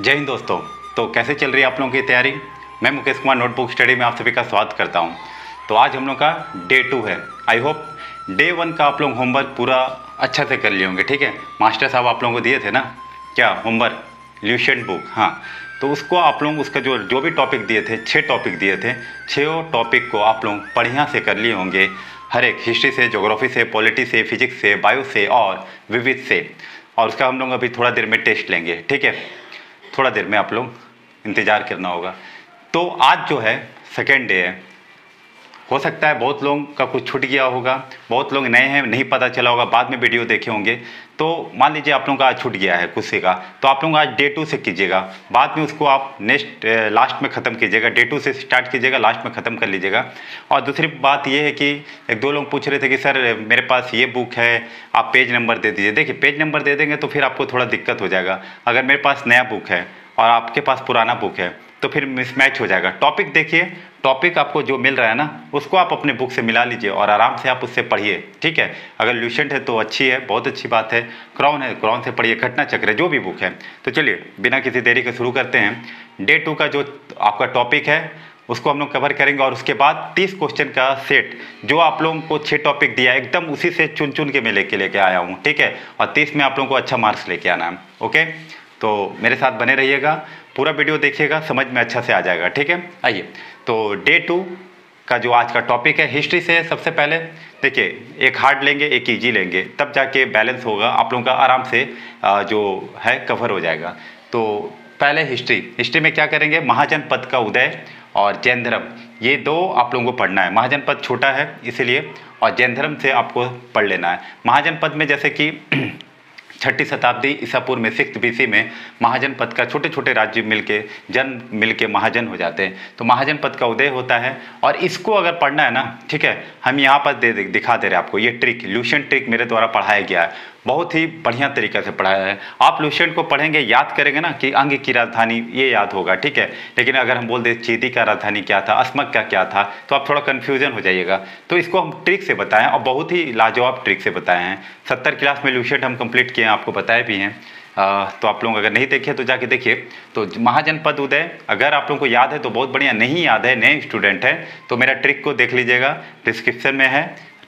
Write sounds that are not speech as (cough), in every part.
जय हिंद दोस्तों। तो कैसे चल रही है आप लोगों की तैयारी? मैं मुकेश कुमार नोटबुक स्टडी में आप सभी का स्वागत करता हूँ। तो आज हम लोग का डे टू है। आई होप डे वन का आप लोग होमवर्क पूरा अच्छा से कर लिए होंगे, ठीक है? मास्टर साहब आप लोगों को दिए थे ना? क्या? होमवर्क ल्यूशन बुक हाँ। तो उसको आप लोग, उसका जो जो भी टॉपिक दिए थे छः टॉपिक दिए थे छः टॉपिक को आप लोग बढ़िया से कर लिए होंगे। हर एक हिस्ट्री से जोग्राफी से पॉलिटी से फिजिक्स से बायो से और विविध से। और उसका हम लोग अभी थोड़ा देर में टेस्ट लेंगे, ठीक है? थोड़ा देर में आप लोग इंतज़ार करना होगा। तो आज जो है सेकेंड डे है। हो सकता है बहुत लोगों का कुछ छूट गया होगा, बहुत लोग नए हैं, नहीं पता चला होगा, बाद में वीडियो देखे होंगे। तो मान लीजिए आप लोगों का आज छूट गया है कुछ से का तो आप लोग आज डे टू से कीजिएगा। बाद में उसको आप नेक्स्ट लास्ट में ख़त्म कीजिएगा। डे टू से स्टार्ट कीजिएगा लास्ट में ख़त्म कर लीजिएगा। और दूसरी बात ये है कि एक दो लोग पूछ रहे थे कि, सर, मेरे पास ये बुक है, आप पेज नंबर दे दीजिए। देखिए पेज नंबर दे देंगे तो फिर आपको थोड़ा दिक्कत हो जाएगा। अगर मेरे पास नया बुक है और आपके पास पुराना बुक है तो फिर मिसमैच हो जाएगा। टॉपिक देखिए टॉपिक आपको जो मिल रहा है ना, उसको आप अपने बुक से मिला लीजिए और आराम से आप उससे पढ़िए, ठीक है? अगर ल्यूशेंट है तो अच्छी है, बहुत अच्छी बात है। क्रॉन है क्रॉन से पढ़िए घटना चक्र है, जो भी बुक है। तो चलिए, बिना किसी देरी के शुरू करते हैं। डे टू का जो आपका टॉपिक है, उसको हम लोग कवर करेंगे और उसके बाद तीस क्वेश्चन का सेट जो आप लोगों को छः टॉपिक दिया है, एकदम उसी से चुन चुन के मैं लेके लेके आया हूँ, ठीक है? और तीस में आप लोगों को अच्छा मार्क्स लेके आना है ओके तो मेरे साथ बने रहिएगा। पूरा वीडियो देखिएगा समझ में अच्छा से आ जाएगा ठीक है? आइए। तो डे टू का जो आज का टॉपिक है हिस्ट्री से सबसे पहले देखिए एक हार्ड लेंगे एक ईजी लेंगे तब जाके बैलेंस होगा आप लोगों का आराम से जो है कवर हो जाएगा। तो पहले हिस्ट्री हिस्ट्री में क्या करेंगे? महाजनपद का उदय और जैन धर्म ये दो आप लोगों को पढ़ना है। महाजनपद छोटा है इसीलिए और जैन धर्म से आपको पढ़ लेना है। महाजनपद में जैसे कि (clears throat) छठी शताब्दी ईसापुर में सिक्स बीसी में महाजन पद का छोटे छोटे राज्य मिलके, जन मिलके महाजन हो जाते हैं। तो महाजन पद का उदय होता है और इसको अगर पढ़ना है ना, ठीक है हम यहाँ पर दे दिखा दे रहे हैं आपको, ये ट्रिक ल्यूशन ट्रिक मेरे द्वारा पढ़ाया गया है। बहुत ही बढ़िया तरीके से पढ़ाया है। आप लुशेंट को पढ़ेंगे, याद करेंगे ना कि अंग की राजधानी ये याद होगा, ठीक है? लेकिन अगर हम बोल दें चीदी का राजधानी क्या था, अस्मक का क्या था तो आप थोड़ा कन्फ्यूज़न हो जाइएगा। तो इसको हम ट्रिक से बताएँ, और बहुत ही लाजवाब ट्रिक से बताए हैं। सत्तर क्लास में लुशेंट हम कंप्लीट किए हैं, आपको बताए भी हैं। तो आप लोग अगर नहीं देखे तो जाके देखिए। तो महाजनपद उदय, अगर आप लोगों को याद है तो बहुत बढ़िया, नहीं याद है, नए स्टूडेंट है तो मेरा ट्रिक को देख लीजिएगा, डिस्क्रिप्शन में है।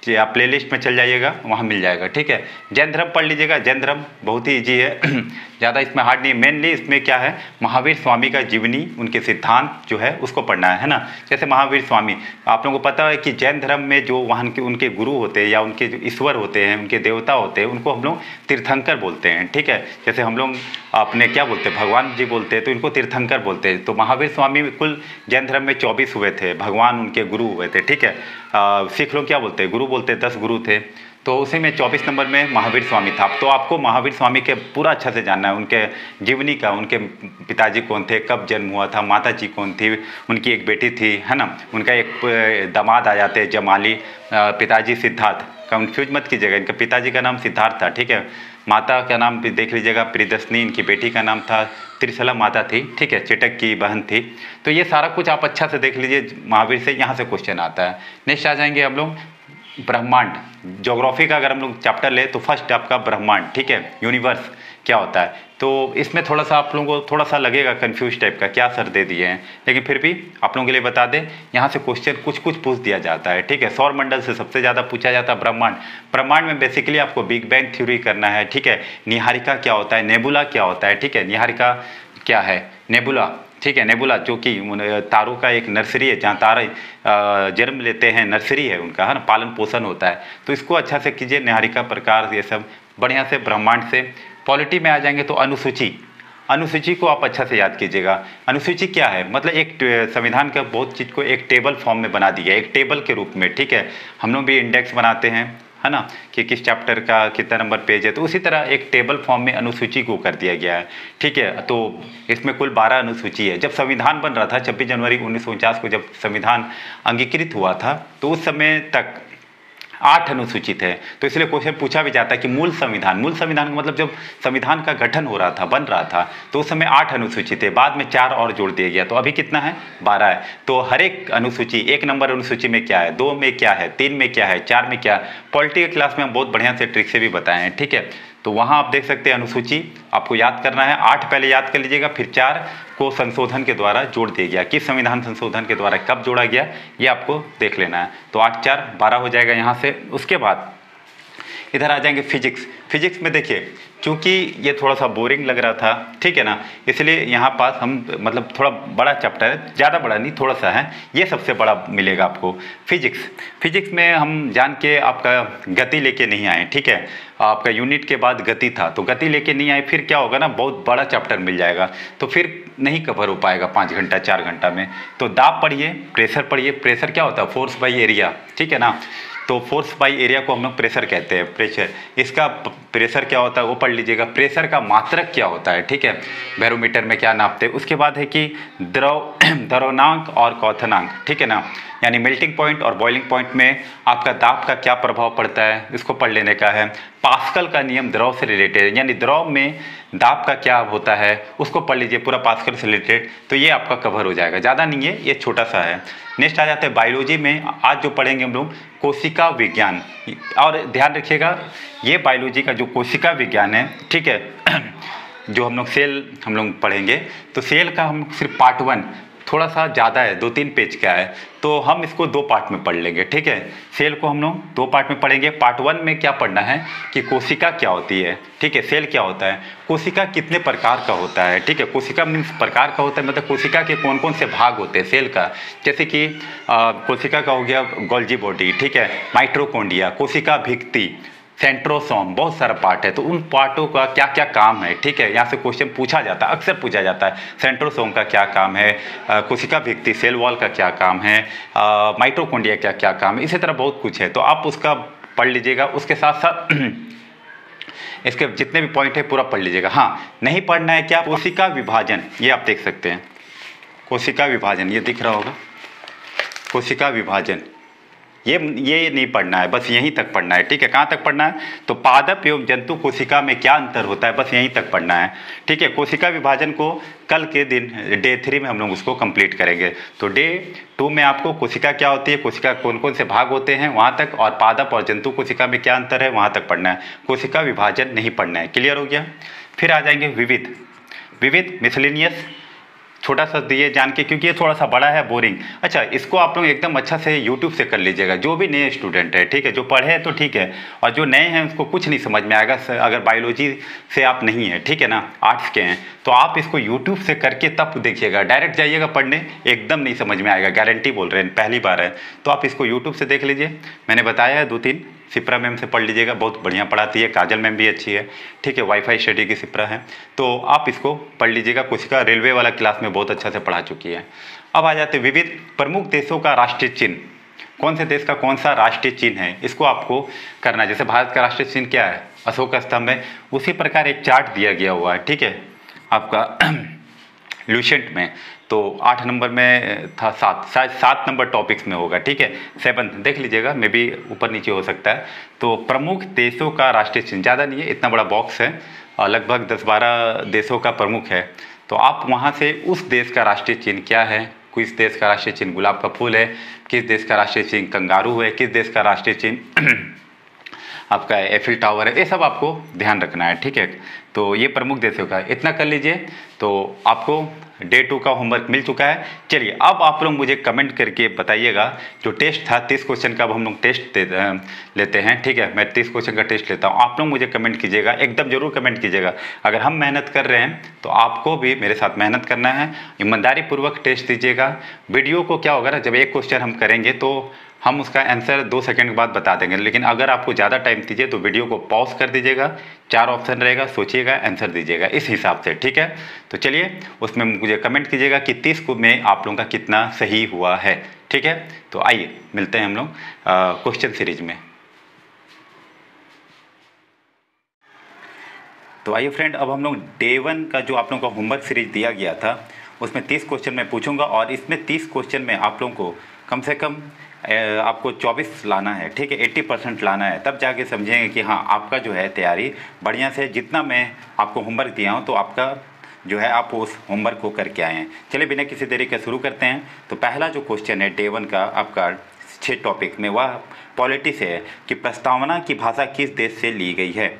कि आप प्ले लिस्ट में चल जाइएगा, वहाँ मिल जाएगा, ठीक है? जैन धर्म पढ़ लीजिएगा जैन धर्म बहुत ही ईजी है। (clears throat) ज़्यादा इसमें हार्ड नहीं मेनली इसमें क्या है, महावीर स्वामी का जीवनी, उनके सिद्धांत जो है, उसको पढ़ना है है ना? जैसे महावीर स्वामी, आप लोगों को पता है कि जैन धर्म में जो वहाँ के, उनके गुरु होते हैं या उनके जो ईश्वर होते हैं, उनके देवता होते हैं, उनको हम लोग तीर्थंकर बोलते हैं, ठीक है? जैसे हम लोग अपने क्या बोलते हैं भगवान जी बोलते हैं तो इनको तीर्थंकर बोलते हैं। तो महावीर स्वामी कुल जैन धर्म में चौबीस हुए थे, भगवान उनके गुरु हुए थे, ठीक है? सिख लोग क्या बोलते हैं? गुरु बोलते हैं दस गुरु थे। तो उसी में चौबीस नंबर में महावीर स्वामी था। तो आपको महावीर स्वामी के पूरा अच्छा से जानना है। उनके जीवनी का, उनके पिताजी कौन थे, कब जन्म हुआ था माता जी कौन थी, उनकी एक बेटी थी, है ना? उनका एक दामाद आ जाते जमाली पिताजी सिद्धार्थ। कंफ्यूज मत कीजिएगा, इनके पिताजी का नाम सिद्धार्थ था, ठीक है? माता का नाम भी देख लीजिएगा, प्रियदर्शनी, इनकी बेटी का नाम था, त्रिशला माता थी, ठीक है? चिटक की बहन थी। तो ये सारा कुछ आप अच्छा से देख लीजिए, महावीर से यहाँ से क्वेश्चन आता है। नेक्स्ट आ जाएँगे हम लोग। ब्रह्मांड। जोग्राफी का अगर हम लोग चैप्टर ले तो फ़र्स्ट आपका ब्रह्मांड, ठीक है? यूनिवर्स क्या होता है? तो इसमें थोड़ा सा आप लोगों को थोड़ा सा लगेगा कंफ्यूज टाइप का, क्या सर दे दिए हैं? लेकिन फिर भी आप लोगों के लिए बता दें, यहाँ से क्वेश्चन कुछ कुछ पूछ दिया जाता है, ठीक है? सौर मंडल से सबसे ज़्यादा पूछा जाता है ब्रह्मांड। ब्रह्मांड में बेसिकली आपको बिग बैंग थ्योरी करना है, ठीक है? निहारिका क्या होता है? नेबुला क्या होता है? ठीक है? निहारिका क्या है? नेबुला ठीक है नेबुला जो कि तारों का एक नर्सरी है, जहाँ तारे जन्म लेते हैं, नर्सरी है उनका, है ना, पालन पोषण होता है। तो इसको अच्छा से कीजिए, निहारिका प्रकार ये सब, बढ़िया से, ब्रह्मांड से। पॉलिटी में आ जाएँगे तो अनुसूची। अनुसूची को आप अच्छा से याद कीजिएगा। अनुसूची क्या है? मतलब एक संविधान का बहुत चीज़ को एक टेबल फॉर्म में बना दिया एक टेबल के रूप में, ठीक है? हम लोग भी इंडेक्स बनाते हैं। है ना, कि किस चैप्टर का कितना नंबर पेज है तो उसी तरह एक टेबल फॉर्म में अनुसूची को कर दिया गया है। ठीक है तो इसमें कुल बारह अनुसूची है। जब संविधान बन रहा था, छब्बीस जनवरी उन्नीस सौ उनचास को जब संविधान अंगीकृत हुआ था तो उस समय तक आठ अनुसूचित है। तो इसलिए क्वेश्चन पूछा भी जाता है कि मूल संविधान मूल संविधान का मतलब जब संविधान का गठन हो रहा था, बन रहा था तो उस समय आठ अनुसूचित है बाद में चार और जोड़ दिया गया तो अभी कितना है? बारह है। तो हर एक अनुसूची, एक नंबर अनुसूची में क्या है? दो में क्या है? तीन में क्या है? चार में क्या है? पॉलिटिकल क्लास में हम बहुत बढ़िया से ट्रिक से भी बताए हैं, ठीक है? तो वहाँ आप देख सकते हैं अनुसूची आपको याद करना है। आठ पहले याद कर लीजिएगा, फिर चार को संशोधन के द्वारा जोड़ दिया गया। किस संविधान संशोधन के द्वारा कब जोड़ा गया, ये आपको देख लेना है। तो आठ, चार, बारह हो जाएगा यहाँ से। उसके बाद इधर आ जाएँगे फिजिक्स। फिजिक्स में देखिए क्योंकि ये थोड़ा सा बोरिंग लग रहा था, ठीक है ना, इसलिए यहाँ पास हम मतलब थोड़ा बड़ा चैप्टर है, ज़्यादा बड़ा नहीं, थोड़ा सा है, ये सबसे बड़ा मिलेगा आपको। फिजिक्स। फिजिक्स में हम जान के आपका गति लेके नहीं आए, ठीक है? आपका यूनिट के बाद गति था। तो गति लेके नहीं आए, फिर क्या होगा ना, बहुत बड़ा चैप्टर मिल जाएगा। तो फिर नहीं कवर हो पाएगा पाँच घंटा, चार घंटा में। तो दाब पढ़िए प्रेशर पढ़िए। प्रेशर क्या होता है? फोर्स बाई एरिया ठीक है ना? तो फोर्स बाई एरिया को हम लोग प्रेशर कहते हैं प्रेशर इसका प्रेशर क्या होता है, वो पढ़ लीजिएगा। प्रेशर का मात्रक क्या होता है, ठीक है? बैरोमीटर में क्या नापते हैं? उसके बाद है कि द्रव, (clears throat) द्रवनांक और कौथनांक, ठीक है ना? यानी मेल्टिंग पॉइंट और बॉइलिंग पॉइंट में आपका दाब का क्या प्रभाव पड़ता है, इसको पढ़ लेने का है। पास्कल का नियम द्रव से रिलेटेड यानी द्रव में दाब का क्या होता है, उसको पढ़ लीजिए, पूरा पास्कल से रिलेटेड तो ये आपका कवर हो जाएगा। ज़्यादा नहीं है, ये छोटा सा है। नेक्स्ट आ जाता है बायोलॉजी में, आज जो पढ़ेंगे हम लोग, कोशिका विज्ञान। और ध्यान रखिएगा, ये बायोलॉजी का जो कोशिका विज्ञान है, ठीक है, (clears throat) जो हम लोग सेल हम लोग पढ़ेंगे तो सेल का हम सिर्फ़ पार्ट वन थोड़ा सा ज़्यादा है दो तीन पेज का है तो हम इसको दो पार्ट में पढ़ लेंगे, ठीक है? सेल को हम लोग दो पार्ट में पढ़ेंगे। पार्ट वन में क्या पढ़ना है कि कोशिका क्या होती है, ठीक है? सेल क्या होता है? कोशिका कितने प्रकार का होता है, ठीक है? कोशिका मीन्स प्रकार का होता है मतलब कोशिका के कौन कौन से भाग होते हैं सेल का? जैसे कि कोशिका का हो गया गोल्जी बॉडी, ठीक है? माइट्रोकोंडिया कोशिका भिक्ति सेंट्रोसोम, बहुत सारा पार्ट है। तो उन पार्टों का क्या क्या काम है? ठीक है, यहाँ से क्वेश्चन पूछा जाता है, अक्सर पूछा जाता है, सेंट्रोसोम का क्या काम है? कोशिका भित्ति सेल वॉल का क्या काम है? माइट्रोकोंडिया का क्या काम है? इसी तरह बहुत कुछ है। तो आप उसका पढ़ लीजिएगा, उसके साथ साथ (clears throat) इसके जितने भी पॉइंट है, पूरा पढ़ लीजिएगा। हाँ नहीं पढ़ना है क्या? कोशिका विभाजन, ये आप देख सकते हैं। कोशिका विभाजन, ये दिख रहा होगा। कोशिका विभाजन। ये ये नहीं पढ़ना है, बस यहीं तक पढ़ना है। ठीक है, कहाँ तक पढ़ना है? तो पादप एवं जंतु कोशिका में क्या अंतर होता है? बस यहीं तक पढ़ना है। ठीक है, कोशिका विभाजन को कल के दिन, डे थ्री में हम लोग उसको कंप्लीट करेंगे। तो डे टू में आपको कोशिका क्या होती है? कोशिका कौन कौन से भाग होते हैं? वहाँ तक और पादप और जंतु कोशिका में क्या अंतर है? वहाँ तक पढ़ना है। कोशिका विभाजन नहीं पढ़ना है। क्लियर हो गया? फिर आ जाएँगे विविध। विविध मिसलिनियस छोटा सा दिए जान के, क्योंकि ये थोड़ा सा बड़ा है बोरिंग अच्छा इसको आप लोग एकदम अच्छा से यूट्यूब से कर लीजिएगा। जो भी नए स्टूडेंट है, ठीक है, जो पढ़े हैं तो ठीक है, और जो नए हैं, उसको कुछ नहीं समझ में आएगा अगर बायोलॉजी से आप नहीं हैं, ठीक है ना आर्ट्स के हैं तो आप इसको यूट्यूब से करके तब देखिएगा। डायरेक्ट जाइएगा पढ़ने, एकदम नहीं समझ में आएगा गारंटी बोल रहे हैं, पहली बार है। तो आप इसको यूट्यूब से देख लीजिए। मैंने बताया है दो तीन सिप्रा मैम से पढ़ लीजिएगा, बहुत बढ़िया पढ़ाती है, काजल मैम भी अच्छी है। ठीक है वाईफाई स्टडी की सिप्रा है। तो आप इसको पढ़ लीजिएगा कुछ का रेलवे वाला क्लास में बहुत अच्छा से पढ़ा चुकी है। अब आ जाते विविध प्रमुख देशों का राष्ट्रीय चिन्ह। कौन से देश का कौन सा राष्ट्रीय चिन्ह है? इसको आपको करना है। जैसे भारत का राष्ट्रीय चिन्ह क्या है? अशोक स्तंभ है। उसी प्रकार एक चार्ट दिया गया हुआ है। ठीक है? आपका (clears throat) ल्यूशेंट में। तो आठ नंबर में था सात। शायद सात नंबर टॉपिक्स में होगा, ठीक है? सेवन देख लीजिएगा, मे बी ऊपर नीचे हो सकता है। तो प्रमुख देशों का राष्ट्रीय चिन्ह, ज़्यादा नहीं है, इतना बड़ा बॉक्स है लगभग दस बारह देशों का प्रमुख है। तो आप वहाँ से उस देश का राष्ट्रीय चिन्ह क्या है? किस देश का राष्ट्रीय चिन्ह? गुलाब का फूल है। किस देश का राष्ट्रीय चिन्ह? कंगारू है। किस देश का राष्ट्रीय चिन्ह? (clears throat) आपका एफिल टावर है। ये सब आपको ध्यान रखना है, ठीक है? तो ये प्रमुख देशों का इतना कर लीजिए। तो आपको डे टू का होमवर्क मिल चुका है। चलिए अब आप लोग मुझे कमेंट करके बताइएगा। जो टेस्ट था तीस क्वेश्चन का अब हम लोग टेस्ट दे, लेते हैं ठीक है? मैं तीस क्वेश्चन का टेस्ट लेता हूँ। आप लोग मुझे कमेंट कीजिएगा एकदम ज़रूर कमेंट कीजिएगा। अगर हम मेहनत कर रहे हैं तो आपको भी मेरे साथ मेहनत करना है। ईमानदारी पूर्वक टेस्ट दीजिएगा। वीडियो को क्या होगा ना जब एक क्वेश्चन हम करेंगे तो हम उसका आंसर दो सेकंड के बाद बता देंगे। लेकिन अगर आपको ज़्यादा टाइम दीजिए तो वीडियो को पॉज कर दीजिएगा। चार ऑप्शन रहेगा, सोचिएगा आंसर दीजिएगा। इस हिसाब से, ठीक है? तो चलिए, उसमें मुझे कमेंट कीजिएगा कि तीस को में आप लोगों का कितना सही हुआ है, ठीक है? तो आइए, मिलते हैं हम लोग क्वेश्चन सीरीज़ में। तो आइए फ्रेंड अब हम लोग डे वन का जो आप लोगों का होमवर्क सीरीज़ दिया गया था, उसमें तीस क्वेश्चन मैं पूछूँगा और इसमें तीस क्वेश्चन में आप लोगों को कम से कम आपको 24 लाना है, ठीक है? 80 परसेंट लाना है। तब जाके समझेंगे कि हाँ आपका जो है तैयारी बढ़िया से, जितना मैं आपको होमवर्क दिया हूँ तो आपका जो है, आप उस होमवर्क को करके आए हैं। चलिए, बिना किसी देरी के शुरू करते हैं। तो पहला जो क्वेश्चन है डे वन का, आपका छः टॉपिक में, वह पॉलिटी से है कि प्रस्तावना की भाषा किस देश से ली गई है?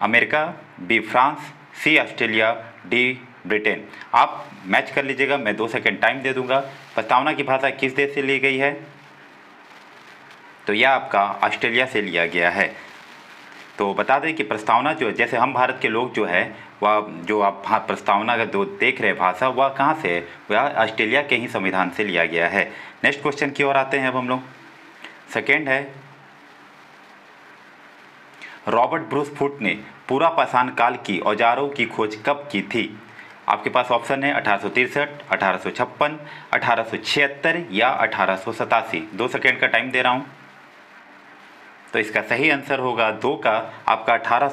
America, B France, C Australia, D Britain. आप मैच कर लीजिएगा, मैं दो सेकेंड टाइम दे दूँगा। प्रस्तावना की भाषा किस देश से ली गई है? तो यह आपका ऑस्ट्रेलिया से लिया गया है। तो बता दें कि प्रस्तावना जो जैसे हम भारत के लोग जो है, वह जो आप प्रस्तावना का जो देख रहे भाषा, वह कहाँ से है? वह ऑस्ट्रेलिया के ही संविधान से लिया गया है। नेक्स्ट क्वेश्चन की ओर आते हैं अब हम लोग। सेकेंड है, रॉबर्ट ब्रूस फुट ने पूरा पाषाण काल की औजारों की खोज कब की थी? आपके पास ऑप्शन है अठारह सौ तिरसठ, अठारह सौ छप्पन, अठारह सौ छिहत्तर या अठारह सौ सतासी। दो सेकेंड का टाइम दे रहा हूँ। तो इसका सही आंसर होगा दो का, आपका अठारह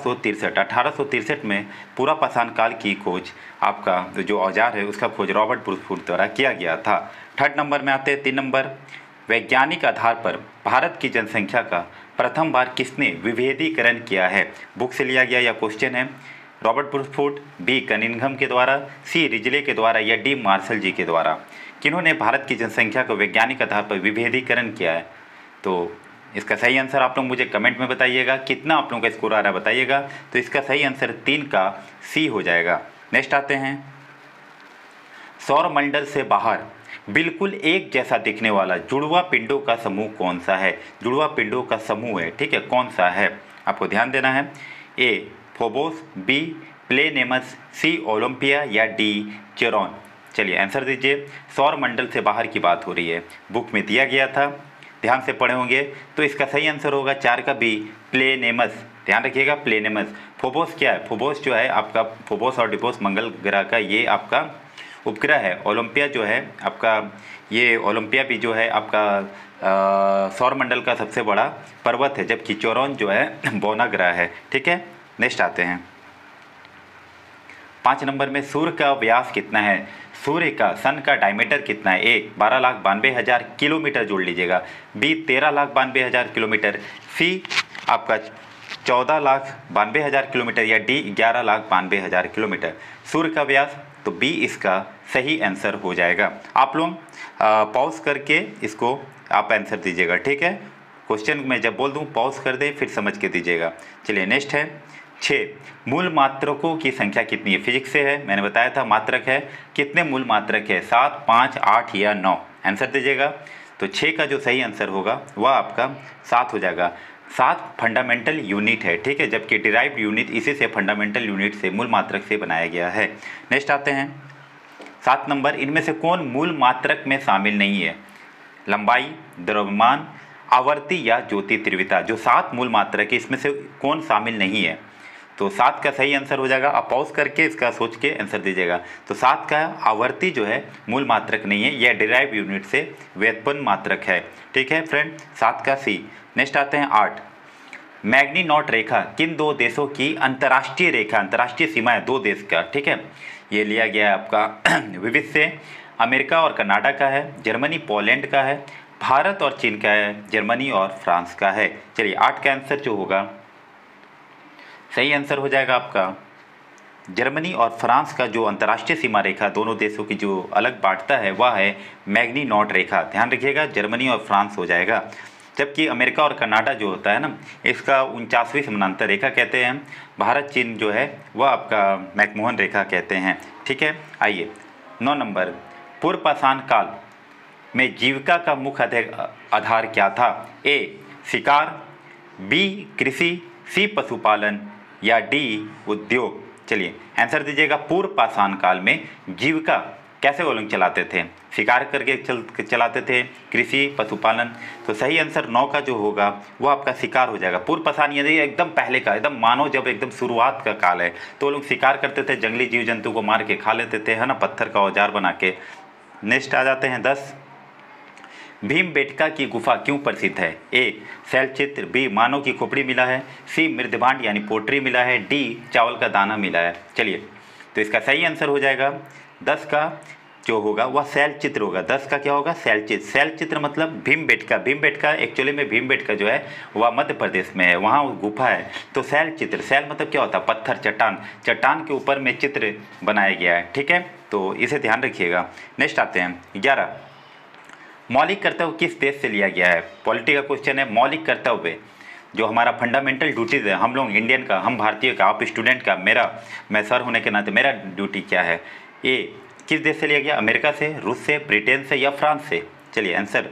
अठारह में पूरा पाषाण काल की खोज आपका जो औज़ार है, उसका खोज रॉबर्ट ब्रूसफुट द्वारा किया गया था। थर्ड नंबर में आते हैं, तीन नंबर। वैज्ञानिक आधार पर भारत की जनसंख्या का प्रथम बार किसने विभेदीकरण किया है? बुक से लिया गया यह क्वेश्चन है। रॉबर्ट ब्रूसफुट बी कनिंघम के द्वारा, सी रिजले के द्वारा या डी मार्शल जी के द्वारा। किन्होंने भारत की जनसंख्या को वैज्ञानिक आधार पर विभेदीकरण किया है? तो इसका सही आंसर आप लोग मुझे कमेंट में बताइएगा। कितना आप लोगों का स्कोर आ रहा है बताइएगा। तो इसका सही आंसर तीन का सी हो जाएगा। नेक्स्ट आते हैं। सौर मंडल से बाहर। बिल्कुल एक जैसा दिखने वाला जुड़वा पिंडों का समूह कौन सा है? जुड़वा पिंडों का समूह है, ठीक है? कौन सा है? आपको ध्यान देना है। A, Phobos, B, Planemos, C, Olympia या डी, चेरॉन। चलिए आंसर दीजिए। सौर मंडल से बाहर की बात हो रही है। बुक में दिया गया था। ध्यान से पढ़े होंगे तो इसका सही आंसर होगा चार का बी प्लेनेमस ध्यान रखिएगा प्लेनेमस फोबोस क्या है? फोबोस जो है आपका फोबोस और डिपोस मंगल ग्रह का, ये आपका उपग्रह है। ओलंपिया जो है आपका, ये ओलंपिया भी जो है आपका सौर मंडल का सबसे बड़ा पर्वत है, जबकि चोरौन जो है (clears throat) बौना ग्रह है। ठीक है? नेक्स्ट आते हैं। पाँच नंबर में सूर्य का व्यास कितना है? सूर्य का, सन का डायमीटर कितना है? ए बारह लाख बानवे हज़ार किलोमीटर जोड़ लीजिएगा। बी, तेरह लाख बानवे हज़ार किलोमीटर। सी, आपका चौदह लाख बानवे हज़ार किलोमीटर या डी, ग्यारह लाख बानवे हज़ार किलोमीटर। सूर्य का व्यास तो बी इसका सही आंसर हो जाएगा। आप लोग पॉज करके इसको आप आंसर दीजिएगा, ठीक है? क्वेश्चन मैं जब बोल दूँ पॉज कर दे, फिर समझ के दीजिएगा। चलिए नेक्स्ट है। छः, मूल मात्रकों की संख्या कितनी है? फिजिक्स से है, मैंने बताया था मात्रक है। कितने मूल मात्रक है? सात, पाँच, आठ या नौ? आंसर दीजिएगा। तो छः का जो सही आंसर होगा, वह आपका सात हो जाएगा। सात फंडामेंटल यूनिट है, ठीक है? जबकि डिराइव्ड यूनिट इसी से फंडामेंटल यूनिट से, मूल मात्रक से बनाया गया है। नेक्स्ट आते हैं। सात नंबर, इनमें से कौन मूल मात्रक में शामिल नहीं है? लंबाई, द्रव्यमान, आवर्ती या ज्योति, त्रिविता। जो सात मूल मात्रक है, इसमें से कौन शामिल नहीं है? तो सात का सही आंसर हो जाएगा। आप पॉज करके इसका सोच के आंसर दीजिएगा। तो सात का आवर्ती जो है, मूल मात्रक नहीं है, यह डिराइव यूनिट से व्युत्पन्न मात्रक है। ठीक है फ्रेंड सात का सी नेक्स्ट आते हैं आठ। मैग्नी नॉट रेखा किन दो देशों की अंतर्राष्ट्रीय रेखा, अंतर्राष्ट्रीय सीमा है? दो देश का। ठीक है? ये लिया गया है आपका (clears throat) विविध से। अमेरिका और कनाडा का है, जर्मनी पोलैंड का है, भारत और चीन का है, जर्मनी और फ्रांस का है। चलिए आठ का आंसर जो होगा। सही आंसर हो जाएगा आपका। जर्मनी और फ्रांस का जो अंतर्राष्ट्रीय सीमा रेखा दोनों देशों की जो अलग बांटता है, वह है मैग्नी नॉट रेखा। ध्यान रखिएगा, जर्मनी और फ्रांस हो जाएगा। जबकि अमेरिका और कनाडा जो होता है ना, इसका उनचासवीं समानांतर रेखा कहते हैं। भारत, चीन जो है, वह आपका मैकमोहन रेखा कहते हैं। ठीक है, आइए, नौ नंबर पूर्व पाषाण काल में जीविका का मुख्य आधार क्या था? ए, शिकार, बी, कृषि, सी, पशुपालन या डी, उद्योग। चलिए आंसर दीजिएगा, पूर्व पाषाण काल में जीविका कैसे वो लोग चलाते थे? शिकार करके चल, चलाते थे, कृषि, पशुपालन। तो सही आंसर नौ का जो होगा, वो आपका शिकार हो जाएगा। पूर्व पाषाण यदि एकदम पहले का, एकदम मानो जब एकदम शुरुआत का काल है तो वो लोग शिकार करते थे, जंगली जीव जंतु को मार के खा लेते थे, है ना, पत्थर का औज़ार बना के। नेक्स्ट आ जाते हैं दस। भीम बेटका की गुफा क्यों प्रसिद्ध है? ए शैलचित्र बी, मानव की खोपड़ी मिला है। सी, मृदभांड यानी पोट्री मिला है। डी, चावल का दाना मिला है। चलिए तो इसका सही आंसर हो जाएगा। दस का जो होगा, वह शैल चित्र होगा। दस का क्या होगा? शैल चित्र शैल चित्र मतलब Bhimbetka Bhimbetka actually में भीम बेटका जो है, वह मध्य प्रदेश में है। वहाँ गुफा है। तो शैल चित्र। शैल मतलब क्या होता? है पत्थर, चट्टान। चट्टान के ऊपर में चित्र बनाया गया है। ठीक है? तो इसे ध्यान रखिएगा। नेक्स्ट आते हैं। ग्यारह। मौलिक कर्तव्य किस देश से लिया गया है? पॉलिटी का क्वेश्चन है, मौलिक कर्तव्य। जो हमारा फंडामेंटल ड्यूटीज़ है, हम लोग इंडियन का, हम भारतीय का, आप स्टूडेंट का, मेरा, मैं सर होने के नाते मेरा ड्यूटी क्या है? ये किस देश से लिया गया? अमेरिका से, रूस से, ब्रिटेन से या फ्रांस से? चलिए आंसर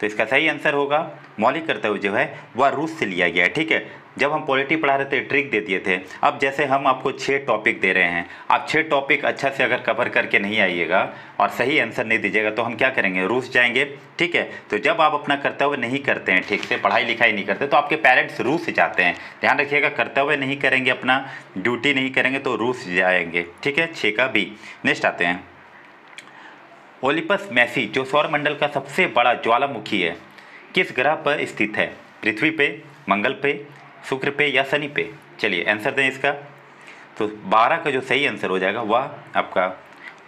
तो इसका सही आंसर होगा, मौलिक कर्तव्य जो है, वह रूस से लिया गया है, ठीक है? जब हम पॉलिटी पढ़ा रहे थे, ट्रिक दे दिए थे। अब जैसे हम आपको छः टॉपिक दे रहे हैं, आप छः टॉपिक अच्छा से अगर कवर करके नहीं आइएगा और सही आंसर नहीं दीजिएगा तो हम क्या करेंगे? रूस जाएँगे, ठीक है? तो जब आप अपना कर्तव्य नहीं करते हैं, ठीक से पढ़ाई लिखाई नहीं करते तो आपके पेरेंट्स रूस जाते हैं। ध्यान रखिएगा, कर्तव्य नहीं करेंगे अपना ड्यूटी नहीं करेंगे तो रूस जाएँगे, ठीक है? छः का बी नेक्स्ट आते हैं। ओलिपस मैसी, जो सौरमंडल का सबसे बड़ा ज्वालामुखी है, किस ग्रह पर स्थित है? पृथ्वी पे, मंगल पे शुक्र पे या शनि पे? चलिए आंसर दें इसका। तो बारह का जो सही आंसर हो जाएगा, वह आपका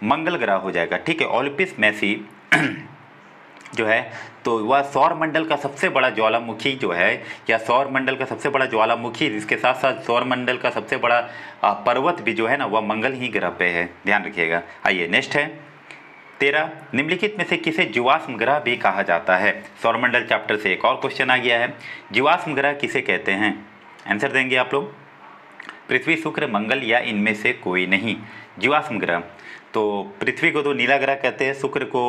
मंगल ग्रह हो जाएगा, ठीक है? ओलिपिस मैसी (clears throat) जो है तो वह सौर मंडल का सबसे बड़ा ज्वालामुखी जो है, या सौर मंडल का सबसे बड़ा ज्वालामुखी इसके साथ साथ सौर मंडल का सबसे बड़ा पर्वत भी जो है ना, वह मंगल ही ग्रह पे है। ध्यान रखिएगा। आइए नेक्स्ट है। तेरह, निम्नलिखित में से किसे जीवाश्म ग्रह भी कहा जाता है? सौरमंडल चैप्टर से एक और क्वेश्चन आ गया है। जीवाश्म ग्रह किसे कहते हैं? आंसर देंगे आप लोग। पृथ्वी, शुक्र, मंगल या इनमें से कोई नहीं, जीवाश्म ग्रह। तो पृथ्वी को तो नीला ग्रह कहते हैं, शुक्र को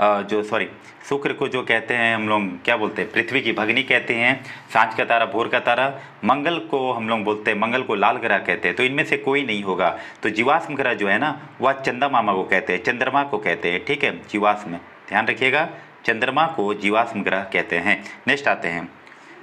जो सॉरी शुक्र को जो कहते हैं हम लोग, क्या बोलते हैं, पृथ्वी की भगनी कहते हैं, साँझ का तारा, भोर का तारा, मंगल को हम लोग बोलते हैं, मंगल को लाल ग्रह कहते हैं तो इनमें से कोई नहीं होगा। तो जीवाश्म ग्रह जो है ना, वह चंदा मामा को कहते हैं, चंद्रमा को कहते हैं, ठीक है, जीवाश्म। ध्यान रखिएगा, चंद्रमा को जीवाश्म ग्रह कहते हैं। नेक्स्ट आते हैं।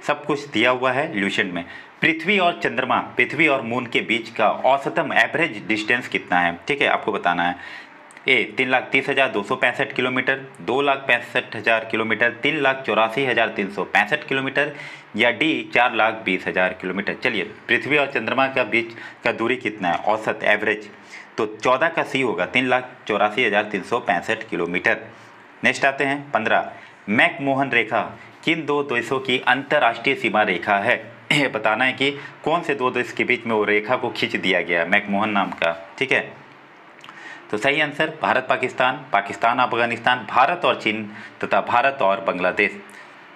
सब कुछ दिया हुआ है ल्यूशन में। पृथ्वी और चंद्रमा, पृथ्वी और मून के बीच का औसतम एवरेज डिस्टेंस कितना है? ठीक है, आपको बताना है। ए, तीन लाख तीस हज़ार दो सौ पैंसठ किलोमीटर, दो लाख पैंसठ हज़ार किलोमीटर, तीन लाख चौरासी हज़ार तीन सौ पैंसठ किलोमीटर, या डी, चार लाख बीस हज़ार किलोमीटर। चलिए, पृथ्वी और चंद्रमा का बीच का दूरी कितना है? औसत एवरेज तो चौदह का सी होगा, तीन लाख चौरासी हज़ार तीन सौ पैंसठ किलोमीटर। नेक्स्ट आते हैं, पंद्रह। मैकमोहन रेखा, किन दो देशों की अंतर्राष्ट्रीय सीमा रेखा है? (clears throat) बताना है कि कौन से दो देश के बीच में वो रेखा को खींच दिया गया मैकमोहन नाम का, ठीक है? तो सही आंसर भारत, पाकिस्तान पाकिस्तान, अफ़गानिस्तान, भारत और चीन, तथा भारत और बांग्लादेश।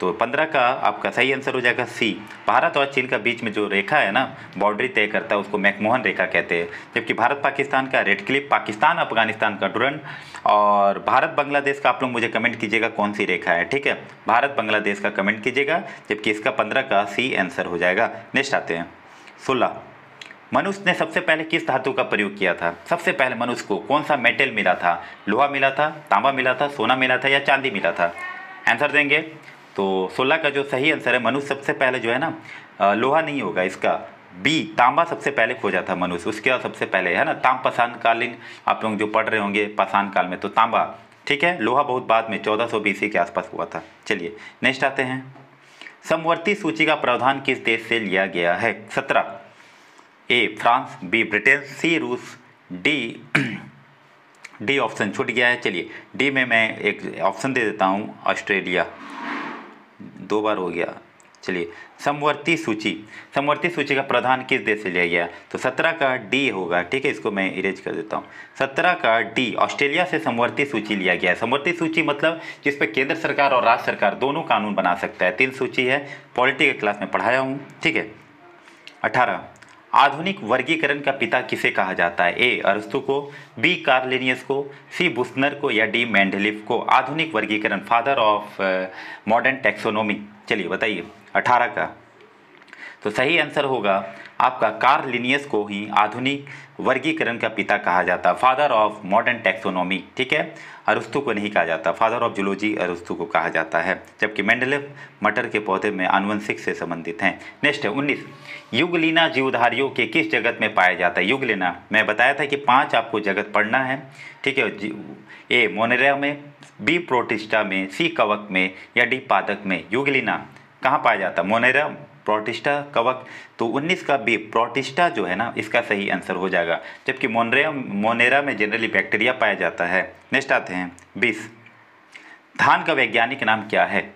तो पंद्रह का आपका सही आंसर हो जाएगा सी भारत और चीन का बीच में जो रेखा है ना बाउंड्री तय करता है, उसको मैकमोहन रेखा कहते हैं। जबकि भारत पाकिस्तान का रेड क्लिप पाकिस्तान अफ़गानिस्तान का डुरन और भारत बांग्लादेश का आप लोग मुझे कमेंट कीजिएगा कौन सी रेखा है, ठीक है? भारत बांग्लादेश का कमेंट कीजिएगा, जबकि इसका पंद्रह का सी आंसर हो जाएगा। नेक्स्ट आते हैं। सोलह। मनुष्य ने सबसे पहले किस धातु का प्रयोग किया था? सबसे पहले मनुष्य को कौन सा मेटल मिला था? लोहा मिला था, तांबा मिला था, सोना मिला था या चांदी मिला था? आंसर देंगे। तो सोलह का जो सही आंसर है मनुष्य सबसे पहले जो है ना लोहा नहीं होगा इसका। बी तांबा सबसे पहले खोजा था मनुष्य उसके बाद सबसे पहले, है ना? ताम पाषाण कालीन आप लोग जो पढ़ रहे होंगे पाषाण काल में तो तांबा, ठीक है? लोहा बहुत बाद में, चौदह सौ बीसी के आसपास हुआ था। चलिए नेक्स्ट आते हैं। समवर्ती सूची का प्रावधान किस देश से लिया गया है? सत्रह। A France. B Britain. C रूस। डी डी ऑप्शन छूट गया है। चलिए डी में मैं एक ऑप्शन दे देता हूँ, ऑस्ट्रेलिया। दो बार हो गया। चलिए, समवर्ती सूची। समवर्ती सूची का प्रधान किस देश से लिया गया? तो सत्रह का डी होगा, ठीक है? इसको मैं इरेज कर देता हूँ। सत्रह का डी, ऑस्ट्रेलिया से समवर्ती सूची लिया गया। समवर्ती सूची मतलब जिस पर केंद्र सरकार और राज्य सरकार दोनों कानून बना सकता है। तीन सूची है, पॉलिटी के क्लास में पढ़ाया हूँ, ठीक है? अठारह। आधुनिक वर्गीकरण का पिता किसे कहा जाता है? ए, अरस्तु को, बी, कार्लिनियस को, सी, बुस्नर को या डी, मैंडलिफ को? आधुनिक वर्गीकरण, फादर ऑफ़ मॉडर्न टेक्सोनोमी। चलिए बताइए, अठारह का। तो सही आंसर होगा, आपका कार्लिनियस को ही आधुनिक वर्गीकरण का पिता कहा जाता फादर ऑफ़ मॉडर्न टेक्सोनॉमी ठीक है? अरुस्तु को नहीं कहा जाता फादर ऑफ़ जूलॉजी अरुस्तु को कहा जाता है, जबकि मेंडलेव मटर के पौधे में आनुवंशिक से संबंधित हैं। नेक्स्ट है, उन्नीस। युगलीना जीवधारियों के किस जगत में पाया जाता है? युगलीना, मैं बताया था कि पाँच आपको जगत पढ़ना है, ठीक है? ए, मोनेरिया में, बी, प्रोटिस्टा में, सी, कवक में या डी, पादक में। युगलीना, कहाँ पाया जाता? है मोनेरा प्रोटिस्टा कवक तो 19 का बी प्रोटिस्टा जो है ना, इसका सही आंसर हो जाएगा। जबकि मोनरे मोनेरा में जनरली बैक्टीरिया पाया जाता है। नेक्स्ट आते हैं, बीस। धान का वैज्ञानिक नाम क्या है?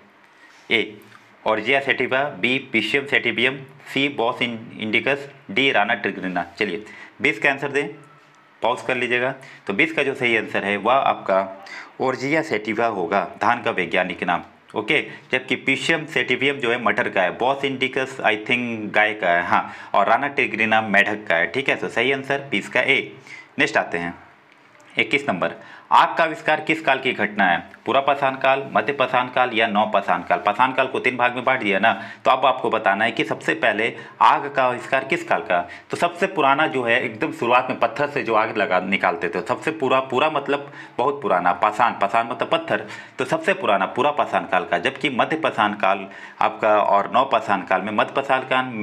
A Oryza sativa, B, Pisum sativum, C, Bos indicus, D, Rana tigrina. चलिए, बीस का आंसर दें। पॉज कर लीजिएगा। तो बीस का जो सही आंसर है, वह आपका ओर्जिया सेटिवा होगा, धान का वैज्ञानिक नाम। ओके? जबकि पीशियम सेटिवियम जो है मटर का है। बॉस इंडिकस आई थिंक गाय का है हाँ। और राना टिग्रिना मेढक का है। ठीक है सो सही आंसर पीस का ए नेक्स्ट आते हैं। इक्कीस नंबर। आग का आविष्कार किस काल की घटना है? पूरा पाषाण काल, मध्य पाषाण काल या नौ पाषाण काल? पाषाण काल को तीन भाग में बांट दिया ना? तो अब आपको बताना है कि सबसे पहले आग का आविष्कार किस काल का? तो सबसे पुराना जो है, एकदम शुरुआत में पत्थर से जो आग लगा, निकालते थे। सबसे पूरा पूरा मतलब बहुत पुराना पाषाण पाषाण मतलब पत्थर। तो सबसे पुराना, पूरा पाषाण काल का। जबकि मध्य पाषाण काल आपका और नौ पाषाण काल में मध्य पाषाण काल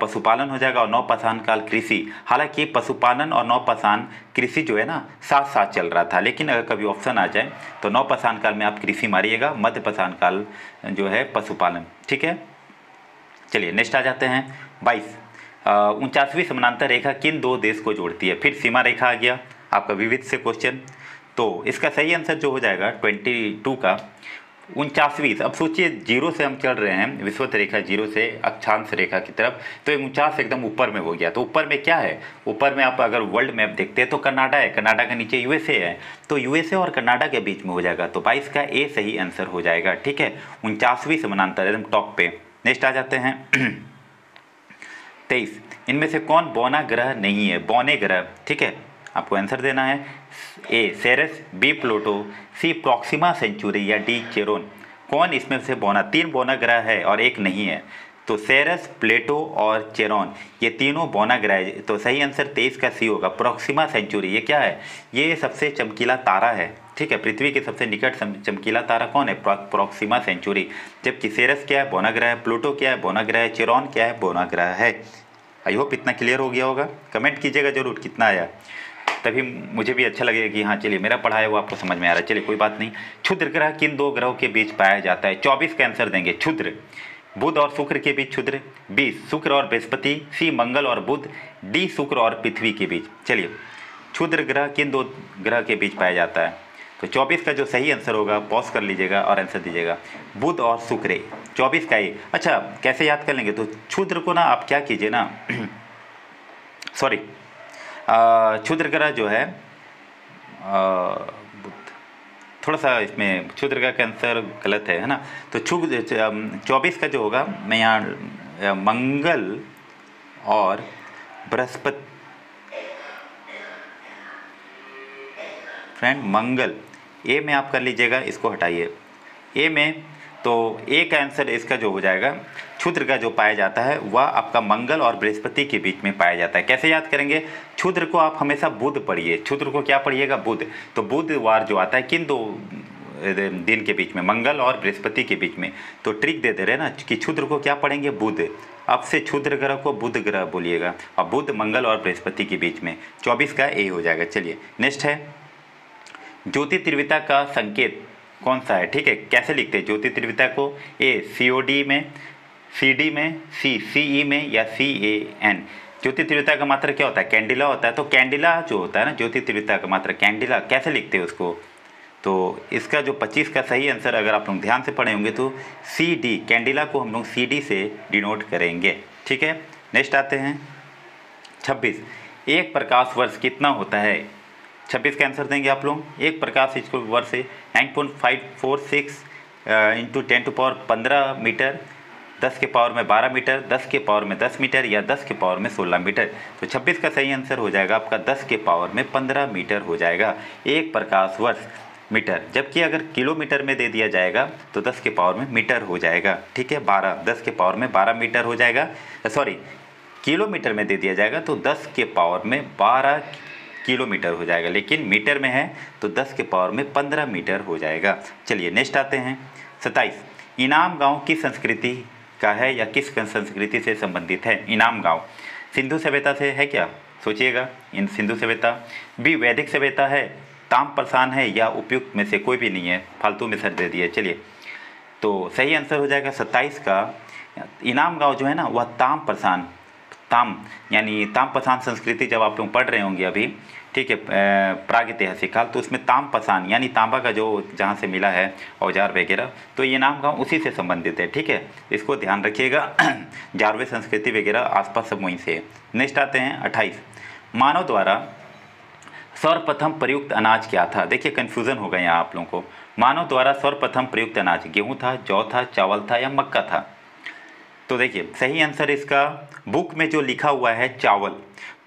पशुपालन हो जाएगा और नौ पाषाण काल कृषि। हालाँकि पशुपालन और नौ पाषाण कृषि जो है ना साथ साथ चल रहा था। लेकिन अगर कभी ऑप्शन आ जाए तो नौ पसान काल में आप कृषि मारिएगा मध्य पसान काल जो है पशुपालन। ठीक है? चलिए नेक्स्ट आ जाते हैं। बाईस। उनचासवीं समानांतर रेखा किन दो देश को जोड़ती है? फिर सीमा रेखा आ गया, आपका विविध से क्वेश्चन तो इसका सही आंसर जो हो जाएगा ट्वेंटी टू का। उनचासवीं अब सोचिए, ज़ीरो से हम चल रहे हैं विश्वत रेखा ज़ीरो से अक्षांश रेखा की तरफ़ तो उनचास एकदम ऊपर में हो गया। तो ऊपर में क्या है? ऊपर में आप अगर वर्ल्ड मैप देखते हैं तो कनाडा है। कनाडा के नीचे यूएसए है। तो यूएसए और कनाडा के बीच में हो जाएगा। तो बाईस का ए सही आंसर हो जाएगा, ठीक है? उनचासवीं समानांतर, एकदम टॉप पे। नेक्स्ट आ जाते हैं। (clears throat) तेईस। इनमें से कौन बौना ग्रह नहीं है? बौने ग्रह, ठीक है? आपको आंसर देना है। A Ceres B Pluto C Proxima Centauri या डी चेरोन कौन इसमें से बोना? तीन बोना ग्रह है और एक नहीं है। तो सेरस प्लेटो और चेरोन ये तीनों बोना ग्रह तो सही आंसर तेईस का सी होगा। प्रोक्सिमा सेंचुरी ये क्या है? ये सबसे चमकीला तारा है। ठीक है, पृथ्वी के सबसे निकट चमकीला तारा कौन है? प्रोक्सिमा सेंचुरी जबकि सेरस क्या है? बोना ग्रह प्लूटो क्या है? बोना ग्रह है। चेरोन क्या है? बोना ग्रह है। आई होप इतना क्लियर हो गया होगा। कमेंट कीजिएगा ज़रूर कितना आया। तभी मुझे भी अच्छा लगेगा कि हाँ चलिए, मेरा पढ़ाया वो आपको समझ में आ रहा है। चलिए, कोई बात नहीं। क्षुद्र ग्रह किन दो ग्रहों के बीच पाया जाता है? चौबीस का आंसर देंगे। क्षुद्र, बुध और शुक्र के बीच क्षुद्र, बी, शुक्र और बृहस्पति, सी, मंगल और बुध, डी, शुक्र और पृथ्वी के बीच। चलिए, क्षुद्र ग्रह किन दो ग्रह के बीच पाया जाता है? तो 24 का जो सही आंसर होगा, पॉज कर लीजिएगा और आंसर दीजिएगा। बुध और शुक्र 24 का ही। अच्छा कैसे याद कर लेंगे? तो क्षुद्र को ना आप क्या कीजिए ना, (clears throat) सॉरी क्षुद्र ग्रह जो है थोड़ा सा इसमें क्षुद्र का कैंसर गलत है है ना? तो चौबीस का जो होगा, मैं यहाँ मंगल और बृहस्पति। फ्रेंड, मंगल। ए में आप कर लीजिएगा, इसको हटाइए। ए में तो ए का आंसर इसका जो हो जाएगा क्षुद्र का जो पाया जाता है, वह आपका मंगल और बृहस्पति के बीच में पाया जाता है। कैसे याद करेंगे? क्षुद्र को आप हमेशा बुध पढ़िए। क्षुद्र को क्या पढ़िएगा? बुध। तो बुधवार जो आता है, किन दो दिन के बीच में? मंगल और बृहस्पति के बीच में। तो ट्रिक दे दे रहे ना, कि क्षुद्र को क्या पढ़ेंगे? बुध। अब से क्षुद्र ग्रह को बुध ग्रह बोलिएगा। और बुध, मंगल और बृहस्पति के बीच में। चौबीस का ए हो जाएगा। चलिए, नेक्स्ट है। ज्योति त्रिविता का संकेत कौन सा है? ठीक है, कैसे लिखते हैं? ज्योति त्रिविता को ए सी ओ डी में। सी डी में सी सी ई में या सी ए एन ज्योति त्रिविता का मात्र क्या होता है? कैंडिला होता है। तो कैंडिला जो होता है ना ज्योति त्रिविता का मात्र कैंडिला कैसे लिखते हैं उसको? तो इसका जो 25 का सही आंसर अगर आप लोग ध्यान से पढ़े होंगे तो सी डी कैंडिला को हम लोग सी डी से डिनोट करेंगे। ठीक है? नेक्स्ट आते हैं। 26 एक प्रकाश वर्ष कितना होता है? छब्बीस का आंसर देंगे आप लोग। एक प्रकाश वर्ष nine point five four six into ten to power पंद्रह मीटर। दस के पावर में बारह मीटर, दस के पावर में दस मीटर या दस के पावर में सोलह मीटर। तो छब्बीस का सही आंसर हो जाएगा आपका दस के पावर में पंद्रह मीटर हो जाएगा, एक प्रकाश वर्ष मीटर। जबकि अगर किलोमीटर में दे दिया जाएगा तो दस के पावर में मीटर हो जाएगा। ठीक है, बारह, दस के पावर में बारह मीटर हो जाएगा। सॉरी, किलोमीटर में दे दिया जाएगा तो दस के पावर में बारह किलोमीटर हो जाएगा। लेकिन मीटर में है तो 10 के पावर में 15 मीटर हो जाएगा। चलिए नेक्स्ट आते हैं। सत्ताईस, इनाम गाँव की संस्कृति का है या किस संस्कृति से संबंधित है? इनाम गाँव सिंधु सभ्यता से है क्या? सोचिएगा। इन सिंधु सभ्यता भी वैदिक सभ्यता है, ताम प्रसान है या उपयुक्त में से कोई भी नहीं है। फालतू में सर दे दिए। चलिए। तो सही आंसर हो जाएगा सत्ताईस का। इनाम गाँव जो है ना, वह ताम प्रसान। ताम, यानी ताम प्रसान संस्कृति जब आप लोग पढ़ रहे होंगे अभी ठीक है प्राग ऐतिहासिक काल तो उसमें ताम पसान, यानी तांबा का जो जहाँ से मिला है औज़ार वगैरह तो ये नाम गाँव उसी से संबंधित है, ठीक है? इसको ध्यान रखिएगा, (clears throat) जारवे संस्कृति वगैरह आसपास सब वहीं से नेक्स्ट आते हैं, अट्ठाईस। मानव द्वारा सर्वप्रथम प्रयुक्त अनाज क्या था? देखिए कन्फ्यूज़न होगा यहाँ आप लोगों को। मानव द्वारा सर्वप्रथम प्रयुक्त अनाज गेहूँ था, जौ था, चावल था या मक्का था? तो देखिए, सही आंसर इसका बुक में जो लिखा हुआ है, चावल।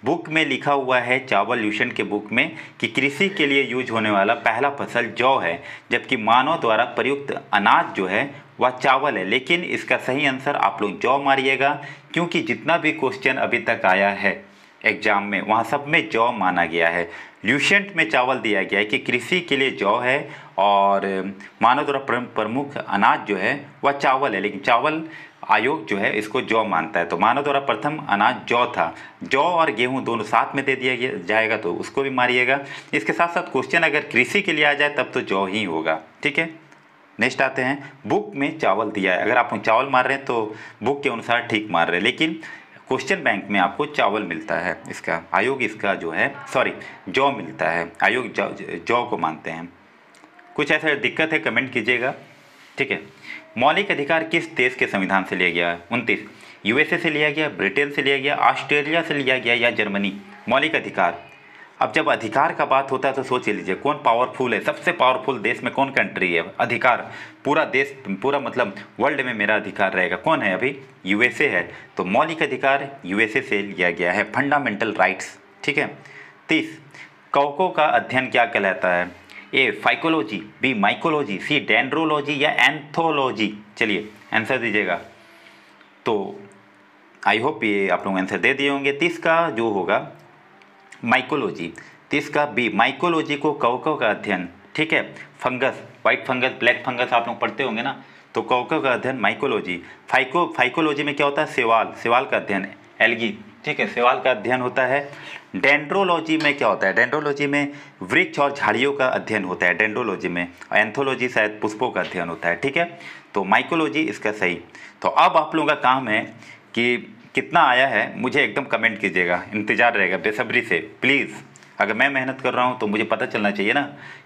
बुक में लिखा हुआ है, चावल ल्यूशन के बुक में, कि कृषि के लिए यूज़ होने वाला पहला फ़सल जौ है, जबकि मानव द्वारा प्रयुक्त अनाज जो है, वह चावल है। लेकिन इसका सही आंसर आप लोग जौ मारिएगा, क्योंकि जितना भी क्वेश्चन अभी तक आया है एग्ज़ाम में, वहाँ सब में जौ माना गया है। ल्यूशेंट में चावल दिया गया है कि कृषि के लिए जौ है, और मानव द्वारा प्रमुख अनाज जो है, वह चावल है। लेकिन चावल आयोग जो है इसको जौ मानता है। तो मानव द्वारा प्रथम अनाज जौ था। जौ और गेहूँ दोनों साथ में दे दिया जाएगा तो उसको भी मारिएगा। इसके साथ साथ क्वेश्चन अगर कृषि के लिए आ जाए, तब तो जौ ही होगा। ठीक है? नेक्स्ट आते हैं। बुक में चावल दिया है। अगर आप चावल मार रहे हैं तो बुक के अनुसार ठीक मार रहे हैं। लेकिन क्वेश्चन बैंक में आपको चावल मिलता है। इसका आयोग इसका जो है सॉरी जौ मिलता है। आयोग जौ को मानते हैं। कुछ ऐसा दिक्कत है कमेंट कीजिएगा। ठीक है। मौलिक अधिकार किस देश के संविधान से लिया गया? है उनतीस। यूएसए से लिया गया, ब्रिटेन से लिया गया, ऑस्ट्रेलिया से लिया गया या जर्मनी? मौलिक अधिकार। अब जब अधिकार का बात होता है तो सोच लीजिए, कौन पावरफुल है? सबसे पावरफुल देश में कौन कंट्री है? अधिकार। पूरा देश, पूरा मतलब वर्ल्ड में मेरा अधिकार रहेगा। कौन है अभी? यूएसए है। तो मौलिक अधिकार यूएसए से लिया गया है। फंडामेंटल राइट्स ठीक है। तीस। कौको का अध्ययन क्या कहलाता है? A phycology B mycology C dendrology या एंथोलॉजी चलिए आंसर दीजिएगा। तो आई होप ये आप लोग आंसर दे दिए होंगे। तीस का जो होगा माइकोलॉजी तीस का बी माइकोलॉजी को कवकों का अध्ययन। ठीक है? Fungus white fungus black fungus आप लोग पढ़ते होंगे ना? तो कवकों का अध्ययन माइकोलॉजी फाइको फाइकोलॉजी में क्या होता है? सेवाल। सेवाल का अध्ययन। एल्गी ठीक है, सेवाल का अध्ययन होता है। डेंड्रोलॉजी में क्या होता है? डेंड्रोलॉजी में वृक्ष और झाड़ियों का अध्ययन होता है। डेंड्रोलॉजी में एंथोलॉजी शायद पुष्पों का अध्ययन होता है, ठीक है? तो माइकोलॉजी इसका सही। तो अब आप लोगों का काम है कि कितना आया है, मुझे एकदम कमेंट कीजिएगा, इंतज़ार रहेगा बेसब्री से प्लीज़ अगर मैं मेहनत कर रहा हूँ तो मुझे पता चलना चाहिए ना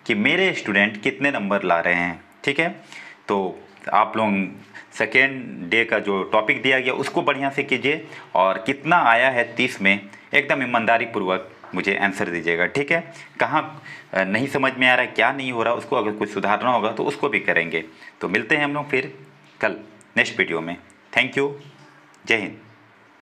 कि मेरे स्टूडेंट कितने नंबर ला रहे हैं, ठीक है? तो आप लोग सेकेंड डे का जो टॉपिक दिया गया, उसको बढ़िया से कीजिए और कितना आया है तीस में, एकदम ईमानदारी पूर्वक मुझे आंसर दीजिएगा, ठीक है? कहाँ नहीं समझ में आ रहा है, क्या नहीं हो रहा, उसको अगर कुछ सुधारना होगा तो उसको भी करेंगे। तो मिलते हैं हम लोग फिर कल नेक्स्ट वीडियो में। Thank you. जय हिंद।